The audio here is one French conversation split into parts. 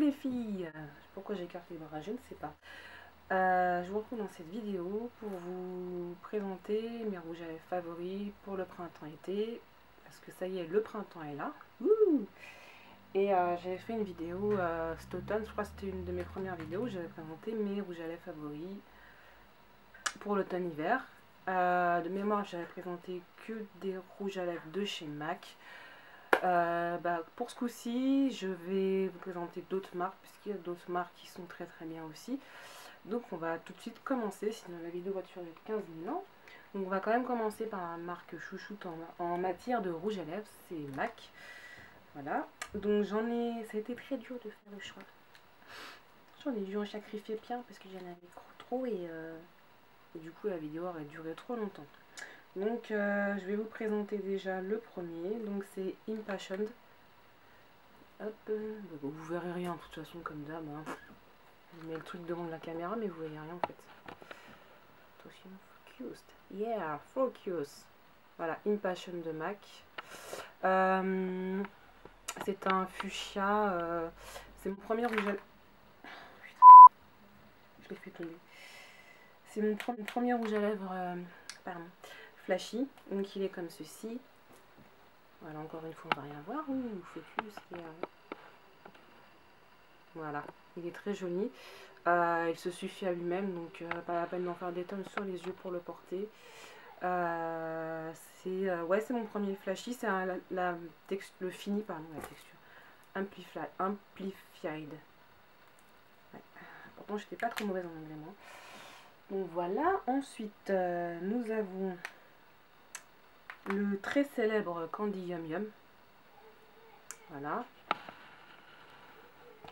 les filles Pourquoi j'écarte les bras Je ne sais pas. Euh, je vous retrouve dans cette vidéo pour vous présenter mes rouges à lèvres favoris pour le printemps-été. Parce que ça y est, le printemps est là. Et euh, j'avais fait une vidéo euh, cet automne, je crois que c'était une de mes premières vidéos, j'avais présenté mes rouges à lèvres favoris pour l'automne-hiver. de mémoire, j'avais présenté que des rouges à lèvres de chez MAC. Euh, bah, pour ce coup-ci, je vais vous présenter d'autres marques, puisqu'il y a d'autres marques qui sont très très bien aussi. Donc on va tout de suite commencer, sinon la vidéo va durer 15 000 ans. Donc on va quand même commencer par la marque chouchoute en, matière de rouge à lèvres, c'est MAC. Voilà, donc j'en ai, ça a été très dur de faire le choix. J'en ai dû en sacrifier bien parce que j'en avais trop euh, et du coup la vidéo aurait duré trop longtemps. Donc euh, je vais vous présenter déjà le premier, donc c'est Impassioned. Hop, euh, vous verrez rien de toute façon comme d'hab. Hein. Je mets le truc devant la caméra mais vous voyez rien en fait. Attention, focused. Yeah, focus. Voilà, Impassion de MAC. Euh, c'est un fuchsia. c'est mon premier rouge à... Je l'ai fait tomber. C'est mon, premier rouge à lèvres. pardon flashy. Donc il est comme ceci. Voilà, encore une fois, on va rien voir. Ouh, focus. Et, Voilà, il est très joli. Euh, il se suffit à lui-même, donc euh, pas la peine d'en faire des tonnes sur les yeux pour le porter. Euh, c'est ouais, c'est mon premier flashy. C'est la, le fini, pardon, la texture. Amplified. amplified. Ouais. Pourtant, j'étais pas trop mauvaise en anglais, moi. Donc voilà. Ensuite, nous avons le très célèbre Candy Yum Yum. Voilà.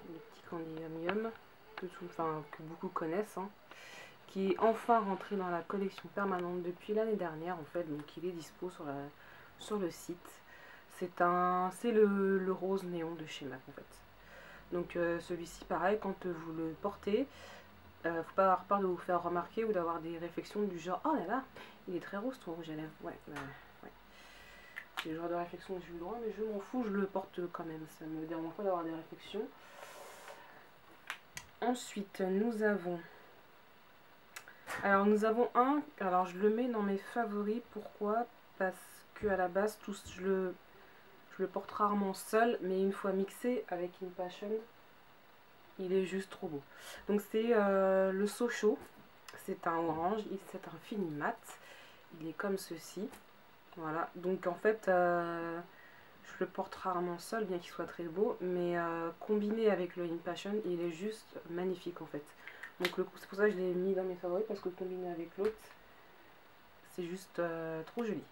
Le petit Candy Yum Yum que, enfin, que beaucoup connaissent. Hein, qui est enfin rentré dans la collection permanente depuis l'année dernière en fait. Donc il est dispo sur, la, sur le site. C'est le, rose néon de chez MAC en fait. Donc euh, celui-ci pareil, quand vous le portez, euh, faut pas avoir peur de vous faire remarquer ou d'avoir des réflexions du genre oh là là, il est très rose ton rouge à lèvres. Ouais, ouais. C'est le genre de réflexion que j'ai le droit, mais je m'en fous, je le porte quand même. Ça me dérange pas d'avoir des réflexions. Ensuite, nous avons... Alors, nous avons un... Alors, je le mets dans mes favoris. Pourquoi? Parce que à la base, tous, je le, je le porte rarement seul, mais une fois mixé avec une passion, il est juste trop beau. Donc, c'est euh, le Sochaux. C'est un orange, c'est un fini mat. Il est comme ceci. Voilà, donc en fait, euh, je le porte rarement seul, bien qu'il soit très beau, mais euh, combiné avec le In Passion, il est juste magnifique en fait. Donc c'est pour ça que je l'ai mis dans mes favoris, parce que combiné avec l'autre, c'est juste euh, trop joli.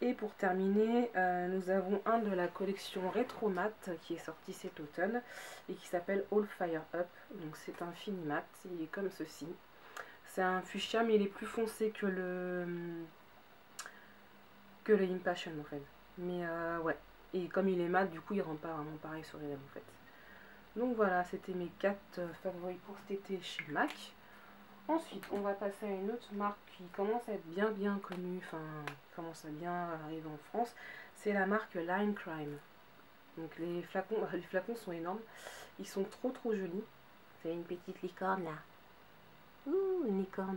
Et pour terminer, nous avons un de la collection Retro Mat qui est sorti cet automne et qui s'appelle All Fire Up. Donc c'est un fini mat, il est comme ceci. C'est un fuchsia mais il est plus foncé que le, que le Impassion en fait. Mais euh, ouais. Et comme il est mat, du coup il rend pas vraiment pareil sur les lèvres en fait. Donc voilà, c'était mes 4 euh, favoris pour cet été chez MAC. Ensuite, on va passer à une autre marque qui commence à être bien bien connue, enfin commence à bien arriver en France. C'est la marque Line Crime. Donc les flacons, les flacons sont énormes. Ils sont trop trop jolis. C'est une petite licorne là. Ouh, une licorne.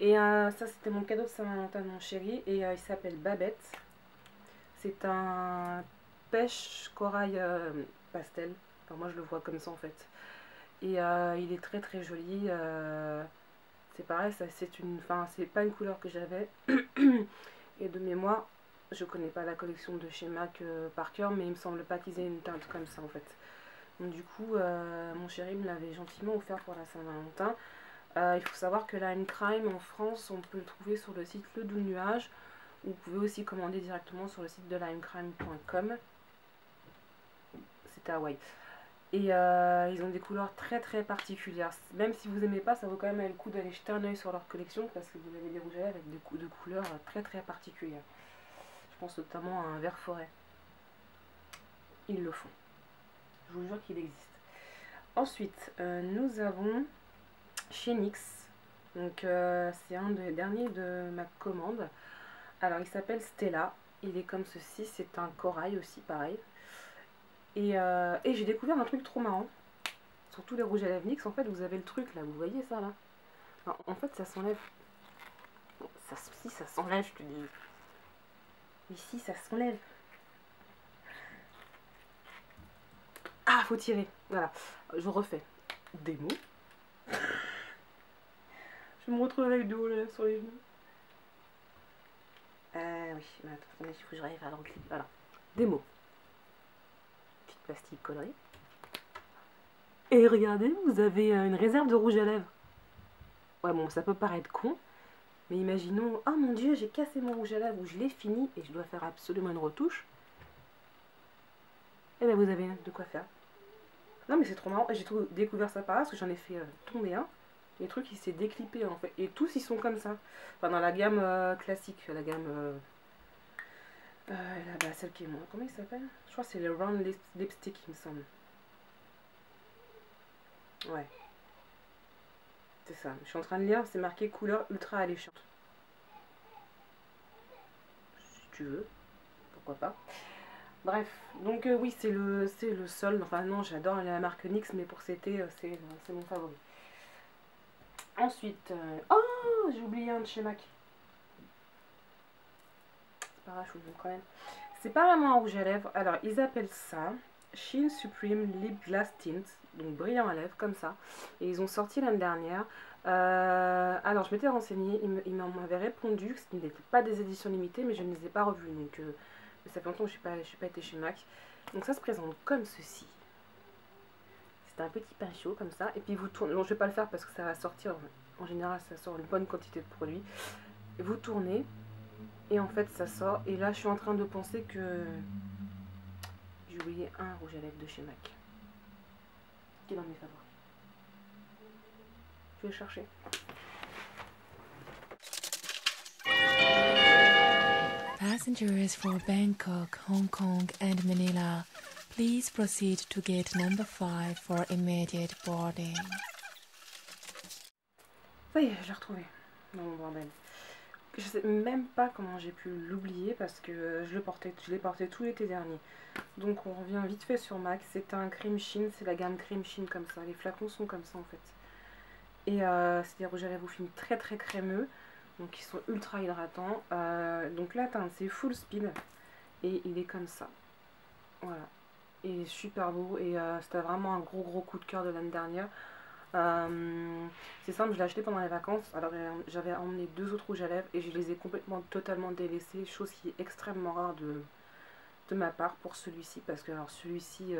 Et euh, ça, c'était mon cadeau de Saint-Valentin mon chéri. Et euh, il s'appelle Babette. C'est un pêche corail euh, pastel. Enfin, moi, je le vois comme ça, en fait. Et il est très, très joli. c'est pareil, ça, c'est une... C'est pas une couleur que j'avais. et de mémoire, je connais pas la collection de chez MAC par cœur, mais il me semble pas qu'ils aient une teinte comme ça, en fait. Donc, du coup, mon chéri me l'avait gentiment offert pour la Saint-Valentin. Euh, il faut savoir que la Crime en France, on peut le trouver sur le site Le Doux Nuage. Vous pouvez aussi commander directement sur le site de limecrime.com. C'est Hawaii. Et euh, ils ont des couleurs très très particulières. Même si vous n'aimez pas, ça vaut quand même le coup d'aller jeter un oeil sur leur collection parce que vous avez des rouges avec des de couleurs très très particulières. Je pense notamment à un vert forêt. Ils le font. Je vous jure qu'il existe. Ensuite, euh, nous avons chez NYX. Donc euh, c'est un des derniers de ma commande. Alors il s'appelle Stella. Il est comme ceci, c'est un corail aussi pareil. Et, euh, j'ai découvert un truc trop marrant. Sur tous les rouges à lèvres NYX, en fait, vous avez le truc là, vous voyez ça là? En fait, ça s'enlève. Ça, si, ça s'enlève, je te dis. Ici, ça s'enlève. Ah, faut tirer. Voilà. Je refais. Démo. Je me retrouve avec du haut sur les genoux. Euh, oui, mais attendez, il faut que je arrive à le Voilà. Démo. Petite pastille colorée. Et regardez, vous avez euh, une réserve de rouge à lèvres. Ouais, bon, ça peut paraître con, mais imaginons, oh mon dieu, j'ai cassé mon rouge à lèvres ou je l'ai fini et je dois faire absolument une retouche. Et eh bien, vous avez de quoi faire. Non, mais c'est trop marrant. J'ai découvert ça par là parce que j'en ai fait euh, tomber un. Les trucs, il s'est déclippé en fait. Et tous, ils sont comme ça. Enfin, dans la gamme euh, classique, la gamme. Euh, là, celle qui est moins. Comment il s'appelle? Je crois que c'est le Round Lipstick, il me semble. Ouais. C'est ça. Je suis en train de lire, c'est marqué couleur ultra alléchante. Si tu veux, pourquoi pas. Bref, donc euh, oui, c'est le, le sol. Enfin non, j'adore la marque NYX, mais pour cet été, euh, c'est, mon favori. Ensuite, euh, oh, j'ai oublié un de chez MAC. C'est pas grave, je vous le quand même. C'est pas vraiment un rouge à lèvres. Alors, ils appellent ça Sheen Supreme Lip Glass Tint. Donc brillant à lèvres, comme ça. Et ils ont sorti l'année dernière. alors, je m'étais renseignée. Ils m'avaient répondu que ce n'était pas des éditions limitées, mais je ne les ai pas revues. Donc, ça fait longtemps que je n'ai pas été chez MAC. Donc ça se présente comme ceci. Petit pain comme ça. Et puis vous tournez. Non, je vais pas le faire parce que ça va sortir. En général, ça sort une bonne quantité de produit. vous tournez. Et en fait, ça sort. Et là, je suis en train de penser que j'ai oublié un rouge à lèvres de chez MAC. Qui est dans mes favoris. Je vais chercher. Passengers for Bangkok, Hong Kong, and Manila, please proceed to gate number 5 for immediate boarding. Ça y est, je l'ai retrouvé dans mon bordel. Je sais même pas comment j'ai pu l'oublier parce que je l'ai porté tout l'été dernier. Donc on revient vite fait sur MAC. C'est un cream sheen, c'est la gamme cream sheen comme ça. Les flacons sont comme ça en fait. Et euh, c'est des rouges à lèvres film très très crémeux donc ils sont ultra hydratants. Euh, donc teinte c'est full speed et il est comme ça. Voilà. Et super beau et euh, c'était vraiment un gros gros coup de cœur de l'année dernière. Euh, c'est simple, je l'ai acheté pendant les vacances. Alors j'avais emmené deux autres rouges à lèvres et je les ai complètement totalement délaissés, chose qui est extrêmement rare de, de ma part pour celui-ci parce que alors celui-ci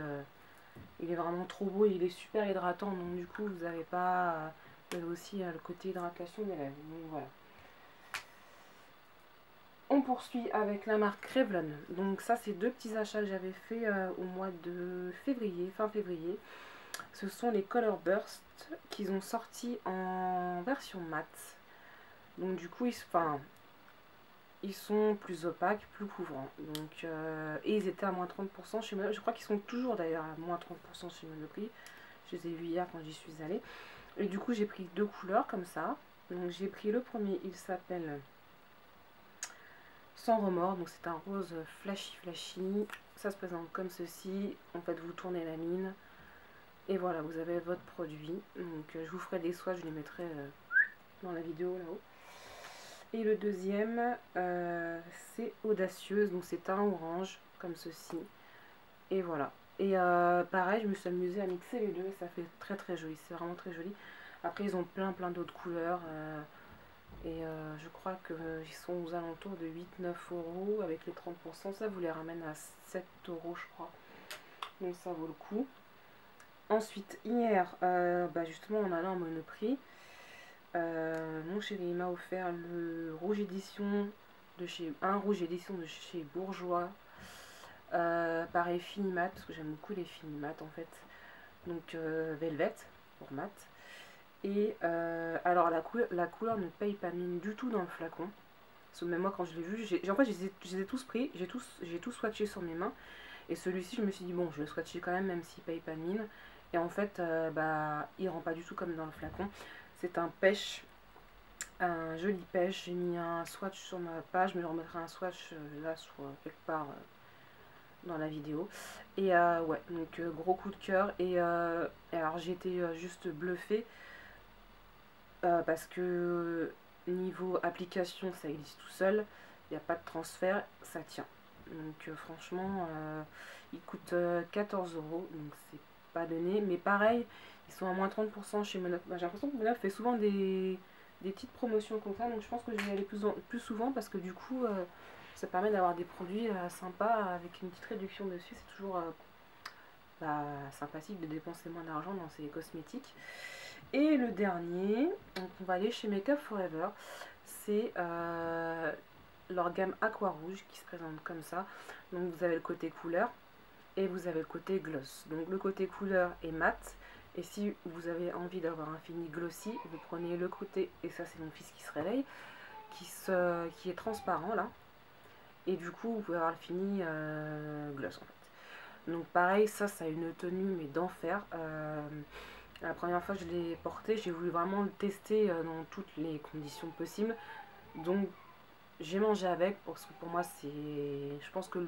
il est vraiment trop beau et il est super hydratant donc du coup vous n'avez pas vous avez aussi le côté hydratation des lèvres. Donc voilà. Poursuit avec la marque Revlon. Donc ça, c'est deux petits achats que j'avais fait euh, au mois de février, fin février. Ce sont les Color Burst qu'ils ont sortis en version mat. Donc du coup, ils, ils sont plus opaques, plus couvrants. Donc, euh, et ils étaient à moins 30% chez moi. Je crois qu'ils sont toujours d'ailleurs à moins 30% chez Monoprix. Je les ai vus hier quand j'y suis allée. Et du coup, j'ai pris deux couleurs comme ça. Donc j'ai pris le premier, il s'appelle sans remords. Donc c'est un rose flashy flashy. Ça se présente comme ceci. En fait, vous tournez la mine. Et voilà, vous avez votre produit. Donc euh, je vous ferai des soins, je les mettrai euh, dans la vidéo là-haut. Et le deuxième, euh, c'est Audacieuse. Donc c'est un orange comme ceci. Et voilà. Et pareil, je me suis amusée à mixer les deux. Et ça fait très très joli. C'est vraiment très joli. Après, ils ont plein plein d'autres couleurs. Et euh, je crois qu'ils sont aux alentours de 8-9 euros avec les 30%. Ça vous les ramène à 7 euros, je crois. Donc ça vaut le coup. Ensuite, hier, euh, bah, justement en allant en Monoprix, euh, mon chéri m'a offert le rouge édition de chez un rouge édition de chez Bourgeois. pareil Finimat, parce que j'aime beaucoup les Finimat en fait. Donc Velvet pour mat. Et euh, alors la, couleur, la couleur ne paye pas mine du tout dans le flacon. même moi quand je l'ai vu, j'ai en fait je les ai tous pris, j'ai tous, tout swatché sur mes mains. Et celui-ci je me suis dit bon je vais le swatcher quand même même s'il paye pas mine. Et en fait euh, bah il rend pas du tout comme dans le flacon. C'est un pêche, un joli pêche. J'ai mis un swatch sur ma page, mais je remettrai un swatch euh, là sur quelque part dans la vidéo. Et euh, ouais, donc euh, gros coup de cœur. Et, alors j'ai été juste bluffée parce que niveau application, ça existe tout seul. Il n'y a pas de transfert, ça tient. Donc franchement, il coûte 14 euros, donc c'est pas donné. Mais pareil, ils sont à moins 30% chez Monop. Bah, j'ai l'impression que Monop fait souvent des, petites promotions comme ça, donc je pense que je vais y aller plus, plus souvent parce que du coup, euh, ça permet d'avoir des produits euh, sympas avec une petite réduction dessus. C'est toujours euh, bah, sympathique de dépenser moins d'argent dans ces cosmétiques. Et le dernier, donc on va aller chez Makeup Forever, c'est leur gamme Aqua Rouge qui se présente comme ça. Donc vous avez le côté couleur et vous avez le côté gloss. Donc le côté couleur est mat et si vous avez envie d'avoir un fini glossy, vous prenez le côté, et ça c'est mon fils qui se réveille, qui est transparent là. Et du coup, vous pouvez avoir le fini euh, gloss en fait. Donc pareil, ça, ça a une tenue mais d'enfer. Euh, la première fois que je l'ai porté, j'ai voulu vraiment le tester euh, dans toutes les conditions possibles. Donc j'ai mangé avec, parce que pour moi c'est... Je pense que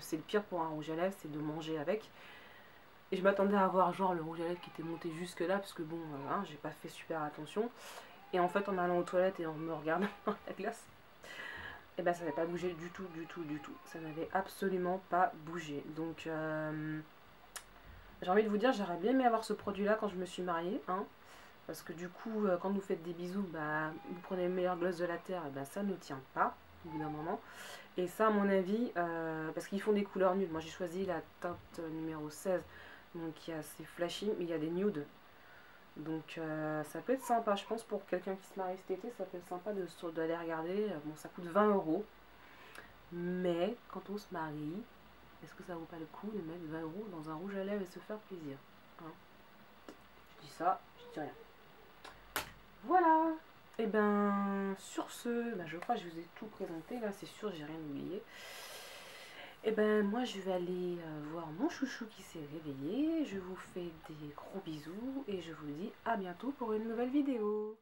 c'est le pire pour un rouge à lèvres, c'est de manger avec. Et je m'attendais à avoir genre le rouge à lèvres qui était monté jusque là, parce que bon, euh, hein, j'ai pas fait super attention. Et en fait, en allant aux toilettes et en me regardant dans la glace, et eh ben ça n'avait pas bougé du tout, du tout, du tout. Ça n'avait absolument pas bougé. Donc, euh, j'ai envie de vous dire, j'aurais bien aimé avoir ce produit-là quand je me suis mariée. Hein, parce que du coup, euh, quand vous faites des bisous, bah, vous prenez le meilleur gloss de la terre, et ben ça ne tient pas au bout d'un moment. Et ça, à mon avis, parce qu'ils font des couleurs nudes. Moi, j'ai choisi la teinte numéro 16 donc il y a ces flashy, mais il y a des nudes. Donc euh, ça peut être sympa, je pense, pour quelqu'un qui se marie cet été, ça peut être sympa d'aller regarder. Bon, ça coûte 20 euros. Mais quand on se marie, est-ce que ça vaut pas le coup de mettre 20 euros dans un rouge à lèvres et se faire plaisir hein? Je dis ça, je dis rien. Voilà Et eh ben sur ce, ben, je crois que je vous ai tout présenté, là c'est sûr, j'ai rien oublié. Et eh ben moi je vais aller euh, voir mon chouchou qui s'est réveillé. Je vous fais des gros bisous et je vous dis à bientôt pour une nouvelle vidéo.